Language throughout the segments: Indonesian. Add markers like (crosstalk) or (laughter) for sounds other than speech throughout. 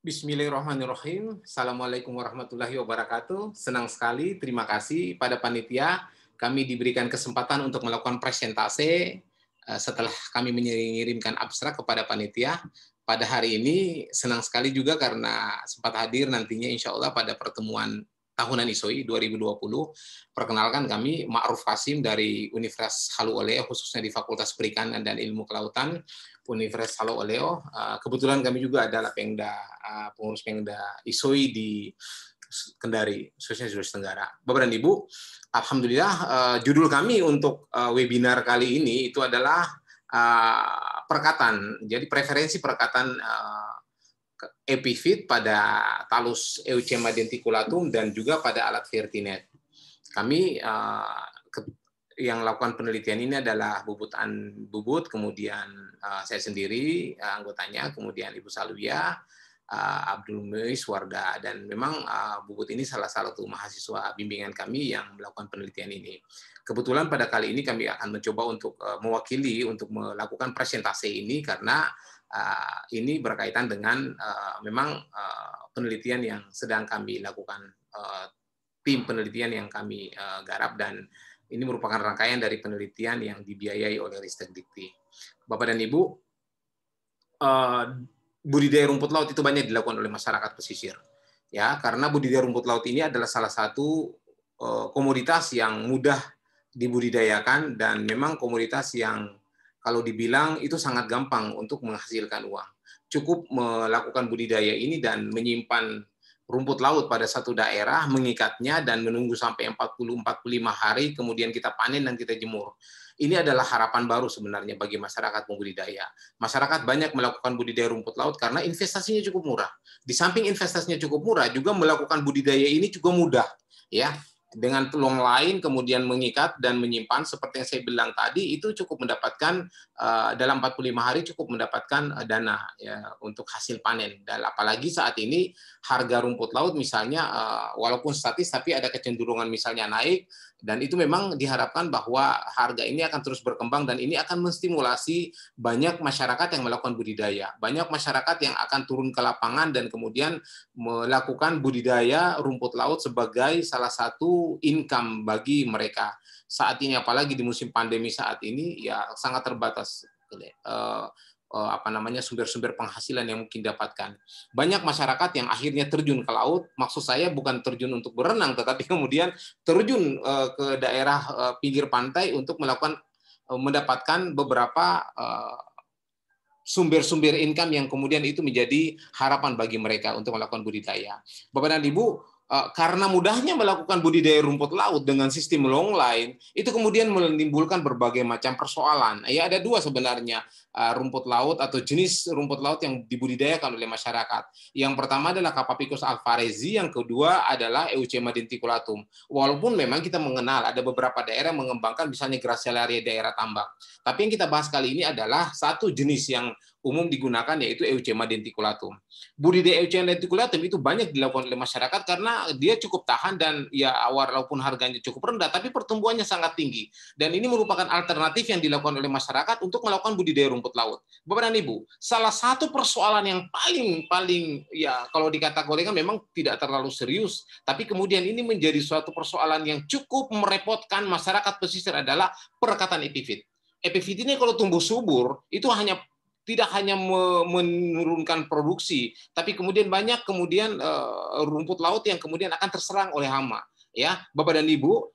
Bismillahirrahmanirrahim. Assalamualaikum warahmatullahi wabarakatuh. Senang sekali, terima kasih pada panitia. Kami diberikan kesempatan untuk melakukan presentasi eh, setelah kami mengirimkan abstrak kepada panitia. Pada hari ini senang sekali juga karena sempat hadir nantinya insya Allah pada pertemuan tahunan ISOI 2020. Perkenalkan kami Ma'ruf Hasim dari Universitas Halu Oleo, khususnya di Fakultas Perikanan dan Ilmu Kelautan, Universitas Halu Oleo. Eh, kebetulan kami juga adalah Pengda, eh, pengurus Pengda ISOI di Kendari, khususnya Sulawesi Tenggara. Bapak dan Ibu, Alhamdulillah eh, judul kami untuk webinar kali ini itu adalah perkatan. Jadi preferensi perkatan epifit pada talus Eucema denticulatum dan juga pada alat Vertinet. Kami uh, yang lakukan penelitian ini adalah bubutan bubut, kemudian uh, saya sendiri uh, anggotanya, kemudian Ibu Salvia, uh, Abdul Muiz, warga, dan memang bubut ini salah satu mahasiswa bimbingan kami yang melakukan penelitian ini. Kebetulan pada kali ini kami akan mencoba untuk mewakili untuk melakukan presentasi ini karena uh, ini berkaitan dengan uh, memang uh, penelitian yang sedang kami lakukan uh, tim penelitian yang kami uh, garap dan ini merupakan rangkaian dari penelitian yang dibiayai oleh Ristek Dikti. Bapak dan Ibu, budidaya rumput laut itu banyak dilakukan oleh masyarakat pesisir. Ya, karena budidaya rumput laut ini adalah salah satu komoditas yang mudah dibudidayakan dan memang komoditas yang kalau dibilang itu sangat gampang untuk menghasilkan uang. Cukup melakukan budidaya ini dan menyimpan rumput laut pada satu daerah, mengikatnya dan menunggu sampai 40-45 hari, kemudian kita panen dan kita jemur. Ini adalah harapan baru sebenarnya bagi masyarakat pembudidaya. Masyarakat banyak melakukan budidaya rumput laut karena investasinya cukup murah. Di samping investasinya cukup murah, juga melakukan budidaya ini juga mudah. Ya, dengan peluang lain kemudian mengikat dan menyimpan seperti yang saya bilang tadi itu cukup mendapatkan uh, dalam 45 hari cukup mendapatkan uh, dana ya untuk hasil panen dan apalagi saat ini harga rumput laut misalnya uh, walaupun statis tapi ada kecenderungan misalnya naik dan itu memang diharapkan bahwa harga ini akan terus berkembang dan ini akan menstimulasi banyak masyarakat yang melakukan budidaya. Banyak masyarakat yang akan turun ke lapangan dan kemudian melakukan budidaya rumput laut sebagai salah satu income bagi mereka. Saat ini apalagi di musim pandemi saat ini ya sangat terbatas eh, Eh, apa namanya sumber-sumber penghasilan yang mungkin dapatkan. Banyak masyarakat yang akhirnya terjun ke laut, maksud saya bukan terjun untuk berenang, tetapi kemudian terjun eh, ke daerah pinggir pantai untuk melakukan mendapatkan beberapa sumber-sumber income yang kemudian itu menjadi harapan bagi mereka untuk melakukan budidaya. Bapak dan Ibu, karena mudahnya melakukan budidaya rumput laut dengan sistem long line itu kemudian menimbulkan berbagai macam persoalan. Ya ada dua sebenarnya eh, rumput laut atau jenis rumput laut yang dibudidayakan oleh masyarakat. Yang pertama adalah Capapicus alvarezi, yang kedua adalah Eucema denticulatum. Walaupun memang kita mengenal ada beberapa daerah mengembangkan misalnya Gracilaria daerah tambak. Tapi yang kita bahas kali ini adalah satu jenis yang umum digunakan yaitu Eucema denticulatum. Budidaya Eucema denticulatum itu banyak dilakukan oleh masyarakat karena dia cukup tahan dan ya walaupun harganya cukup rendah tapi pertumbuhannya sangat tinggi. Dan ini merupakan alternatif yang dilakukan oleh masyarakat untuk melakukan budidaya rumput laut. Bapak dan Ibu, salah satu persoalan yang paling paling ya kalau dikategorikan memang tidak terlalu serius, tapi kemudian ini menjadi suatu persoalan yang cukup merepotkan masyarakat pesisir adalah perekatan epifit. Epifit ini kalau tumbuh subur itu hanya tidak hanya menurunkan produksi, tapi kemudian banyak kemudian eh, rumput laut yang kemudian akan terserang oleh hama. Ya, Bapak dan Ibu,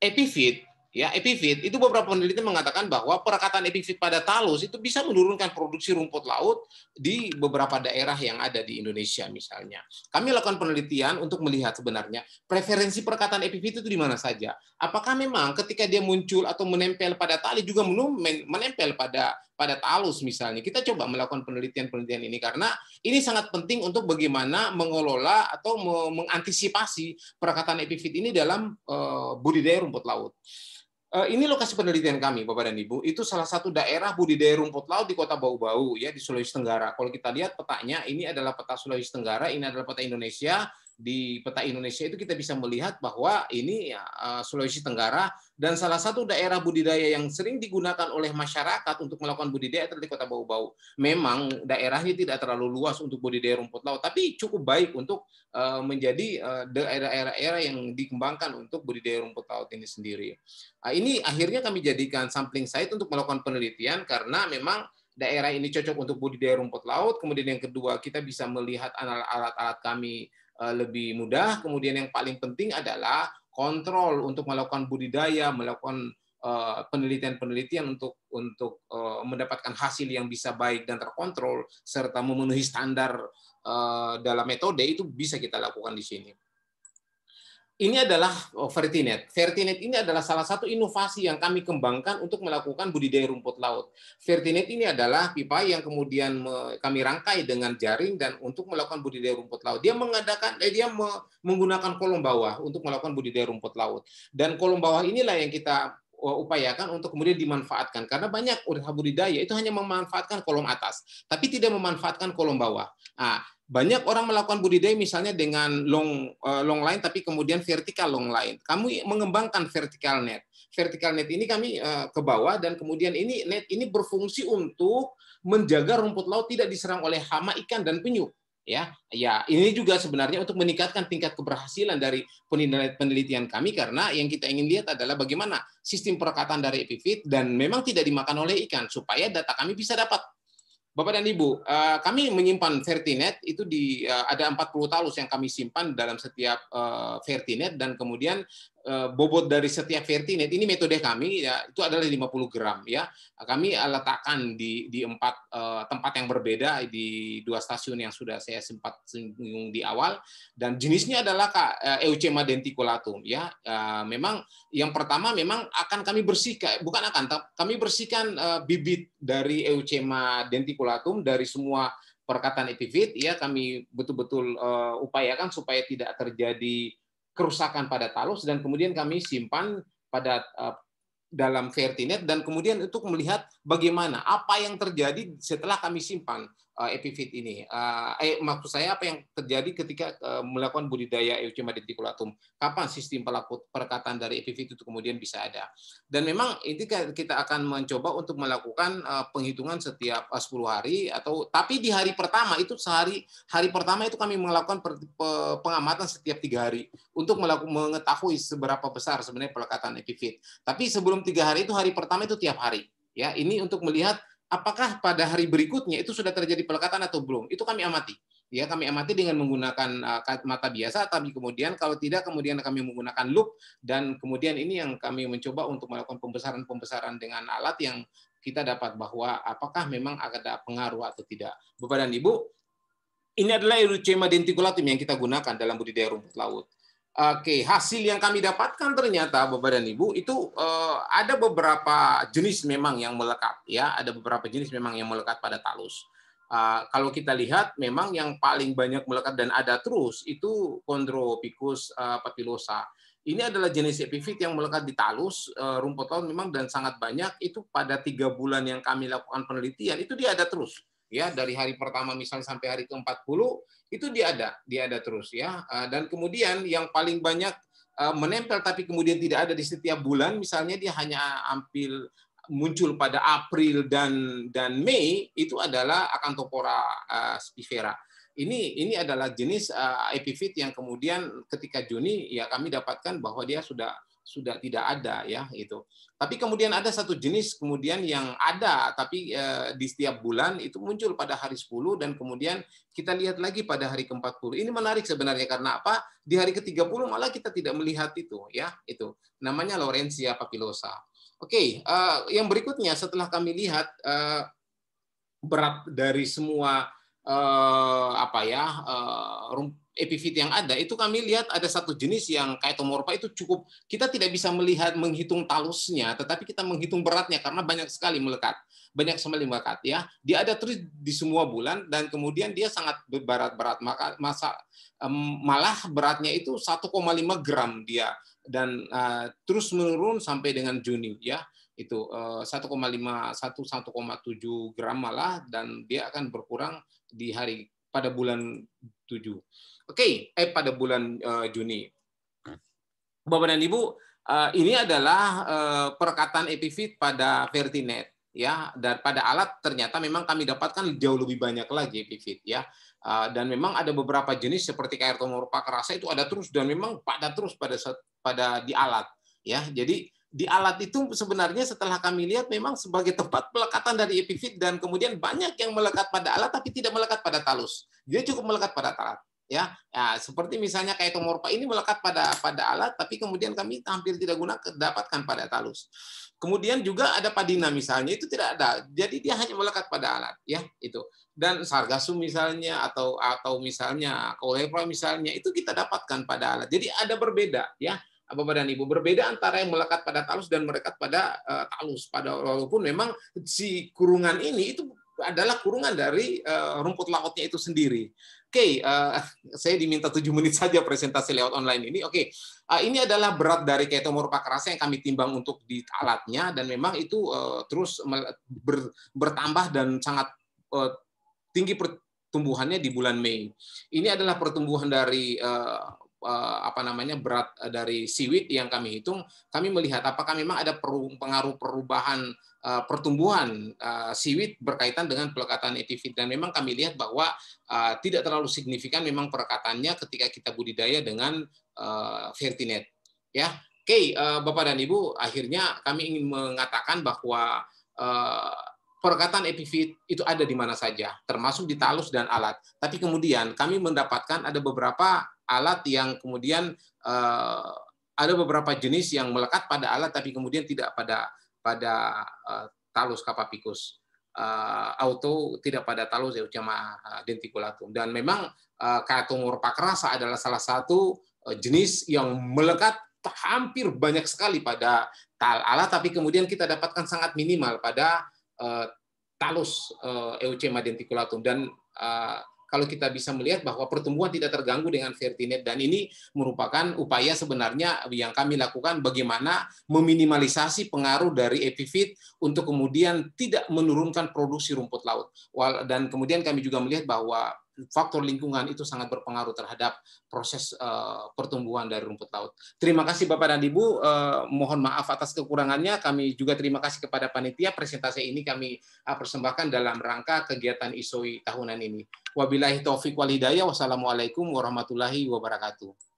epifit ya epifit itu beberapa penelitian mengatakan bahwa perekatan epifit pada talus itu bisa menurunkan produksi rumput laut di beberapa daerah yang ada di Indonesia misalnya. Kami lakukan penelitian untuk melihat sebenarnya preferensi perekatan epifit itu di mana saja. Apakah memang ketika dia muncul atau menempel pada tali juga menempel pada pada talus misalnya. Kita coba melakukan penelitian-penelitian ini karena ini sangat penting untuk bagaimana mengelola atau mengantisipasi perekatan epifit ini dalam eh, budidaya rumput laut. Eh, ini lokasi penelitian kami, Bapak dan Ibu. Itu salah satu daerah budidaya rumput laut di Kota Bau-Bau ya di Sulawesi Tenggara. Kalau kita lihat petanya, ini adalah peta Sulawesi Tenggara, ini adalah peta Indonesia. Di peta Indonesia itu kita bisa melihat bahwa ini ya, Sulawesi Tenggara dan salah satu daerah budidaya yang sering digunakan oleh masyarakat untuk melakukan budidaya adalah Kota Bau-Bau. Memang daerahnya tidak terlalu luas untuk budidaya rumput laut, tapi cukup baik untuk menjadi daerah-daerah yang dikembangkan untuk budidaya rumput laut ini sendiri. Ini akhirnya kami jadikan sampling site untuk melakukan penelitian karena memang daerah ini cocok untuk budidaya rumput laut. Kemudian yang kedua, kita bisa melihat alat-alat kami Eh, lebih mudah. Kemudian yang paling penting adalah kontrol untuk melakukan budidaya, melakukan eh, penelitian-penelitian untuk untuk eh, mendapatkan hasil yang bisa baik dan terkontrol serta memenuhi standar dalam metode itu bisa kita lakukan di sini ini adalah oh, Vertinet. Vertinet ini adalah salah satu inovasi yang kami kembangkan untuk melakukan budidaya rumput laut. Vertinet ini adalah pipa yang kemudian kami rangkai dengan jaring dan untuk melakukan budidaya rumput laut. Dia mengadakan eh, dia menggunakan kolom bawah untuk melakukan budidaya rumput laut. Dan kolom bawah inilah yang kita oh, upayakan untuk kemudian dimanfaatkan karena banyak usaha budidaya itu hanya memanfaatkan kolom atas tapi tidak memanfaatkan kolom bawah. Nah, banyak orang melakukan budidaya misalnya dengan long uh, long line tapi kemudian vertikal long line. Kamu mengembangkan vertical net. Vertical net ini kami uh, ke bawah dan kemudian ini net ini berfungsi untuk menjaga rumput laut tidak diserang oleh hama ikan dan penyu. Ya, ya ini juga sebenarnya untuk meningkatkan tingkat keberhasilan dari penelitian kami karena yang kita ingin lihat adalah bagaimana sistem perekatan dari epifit dan memang tidak dimakan oleh ikan supaya data kami bisa dapat Bapak dan Ibu, eh, kami menyimpan Vertinet itu di eh, ada 40 talus yang kami simpan dalam setiap eh, Vertinet dan kemudian Eh, bobot dari setiap Vertinet ini metode kami ya itu adalah 50 gram ya. Kami letakkan di di empat uh, tempat yang berbeda di dua stasiun yang sudah saya sempat singgung di awal. Dan jenisnya adalah uh, Eucema denticulatum ya. Uh, memang yang pertama memang akan kami bersihkan bukan akan kami bersihkan uh, bibit dari Eucema denticulatum dari semua perkataan epifit ya. Kami betul-betul uh, upayakan supaya tidak terjadi kerusakan pada talus dan kemudian kami simpan pada uh, dalam Vertinet dan kemudian untuk melihat bagaimana apa yang terjadi setelah kami simpan uh, epifit ini. Uh, eh, maksud saya apa yang terjadi ketika uh, melakukan budidaya Eucema denticulatum? Kapan sistem pelaku perkataan dari epifit itu kemudian bisa ada? Dan memang ini kita akan mencoba untuk melakukan penghitungan setiap uh, 10 hari atau tapi di hari pertama itu sehari hari pertama itu kami melakukan pengamatan setiap tiga hari untuk melakukan mengetahui seberapa besar sebenarnya pelekatan epifit. Tapi sebelum tiga hari itu hari pertama itu tiap hari. Ya, ini untuk melihat apakah pada hari berikutnya itu sudah terjadi pelekatan atau belum? Itu kami amati. Ya, kami amati dengan menggunakan uh, mata biasa, tapi kemudian kalau tidak, kemudian kami menggunakan loop dan kemudian ini yang kami mencoba untuk melakukan pembesaran-pembesaran dengan alat yang kita dapat bahwa apakah memang ada pengaruh atau tidak. Bapak dan Ibu, ini adalah Erythrema denticulatum yang kita gunakan dalam budidaya rumput laut. Oke, hasil yang kami dapatkan ternyata Bapak dan Ibu itu uh, ada beberapa jenis memang yang melekat ya, ada beberapa jenis memang yang melekat pada talus. Uh, kalau kita lihat memang yang paling banyak melekat dan ada terus itu Chondropicus uh, papilosa. Ini adalah jenis epifit yang melekat di talus uh, rumput laut memang dan sangat banyak itu pada tiga bulan yang kami lakukan penelitian itu dia ada terus ya dari hari pertama misalnya sampai hari ke-40 itu dia ada, dia ada terus ya. Eh, dan kemudian yang paling banyak eh, menempel tapi kemudian tidak ada di setiap bulan misalnya dia hanya ambil muncul pada April dan dan Mei itu adalah Acanthopora uh, spifera. Ini ini adalah jenis epifit yang kemudian ketika Juni ya kami dapatkan bahwa dia sudah sudah tidak ada ya itu. Tapi kemudian ada satu jenis kemudian yang ada tapi eh, di setiap bulan itu muncul pada hari 10 dan kemudian kita lihat lagi pada hari ke-40. Ini menarik sebenarnya karena apa? Di hari ke-30 malah kita tidak melihat itu ya, itu. Namanya Laurencia papillosa. Oke, eh, yang berikutnya setelah kami lihat eh, berat dari semua eh, apa ya eh, epifit yang ada itu kami lihat ada satu jenis yang kaitomorfa itu cukup kita tidak bisa melihat menghitung talusnya tetapi kita menghitung beratnya karena banyak sekali melekat banyak sekali melekat ya. Dia ada terus di semua bulan dan kemudian dia sangat berat-berat maka masa malah beratnya itu 1,5 gram dia dan uh, terus menurun sampai dengan Juni ya. Itu uh, 1,5 1 1,7 gram malah dan dia akan berkurang di hari pada bulan 7. Oke, okay, eh pada bulan uh, Juni. Bapak dan Ibu, uh, ini adalah uh, perkataan epifit pada Vertinet ya dan pada alat ternyata memang kami dapatkan jauh lebih banyak lagi epifit ya uh, dan memang ada beberapa jenis seperti kayak tomorpa kerasa itu ada terus dan memang pada terus pada pada di alat ya jadi di alat itu sebenarnya setelah kami lihat memang sebagai tempat pelekatan dari epifit dan kemudian banyak yang melekat pada alat tapi tidak melekat pada talus. Dia cukup melekat pada alat ya. ya seperti misalnya kayak tomorpa ini melekat pada pada alat tapi kemudian kami hampir tidak guna dapatkan pada talus. Kemudian juga ada padina misalnya itu tidak ada. Jadi dia hanya melekat pada alat ya itu. Dan sargasum misalnya atau atau misalnya kolepra misalnya itu kita dapatkan pada alat. Jadi ada berbeda ya Bapak dan Ibu berbeda antara yang melekat pada talus dan melekat pada uh, talus pada walaupun memang si kurungan ini itu adalah kurungan dari uh, rumput lautnya itu sendiri. Oke, okay, uh, eh, (laughs) saya diminta tujuh menit saja presentasi lewat online ini. Oke, okay. uh, ini adalah berat dari ketomorpa kerasa yang kami timbang untuk di alatnya dan memang itu uh, terus ber, bertambah dan sangat uh, tinggi pertumbuhannya di bulan Mei. Ini adalah pertumbuhan dari apa namanya berat eh, dari siwit yang kami hitung, kami melihat apakah memang ada pengaruh perubahan eh, pertumbuhan siwit berkaitan dengan pelekatan epifit dan memang kami lihat bahwa tidak terlalu signifikan memang perekatannya ketika kita budidaya dengan vertinet. Ya, oke, Bapak dan Ibu, akhirnya kami ingin mengatakan bahwa perkataan epifit itu ada di mana saja, termasuk di talus dan alat. Tapi kemudian kami mendapatkan ada beberapa alat yang kemudian uh, ada beberapa jenis yang melekat pada alat tapi kemudian tidak pada pada uh, talus kapapicus uh, auto tidak pada talus eucema denticulatum dan memang uh, Catumor pakrasa adalah salah satu uh, jenis yang melekat hampir banyak sekali pada tal alat tapi kemudian kita dapatkan sangat minimal pada uh, talus uh, eucema denticulatum dan uh, kalau kita bisa melihat bahwa pertumbuhan tidak terganggu dengan Vertinet dan ini merupakan upaya sebenarnya yang kami lakukan bagaimana meminimalisasi pengaruh dari epifit untuk kemudian tidak menurunkan produksi rumput laut. Dan kemudian kami juga melihat bahwa faktor lingkungan itu sangat berpengaruh terhadap proses uh, pertumbuhan dari rumput laut. Terima kasih Bapak dan Ibu. Uh, mohon maaf atas kekurangannya. Kami juga terima kasih kepada panitia. Presentasi ini kami uh, persembahkan dalam rangka kegiatan ISOI tahunan ini. Wabillahi taufik wal hidayah. Wassalamualaikum warahmatullahi wabarakatuh.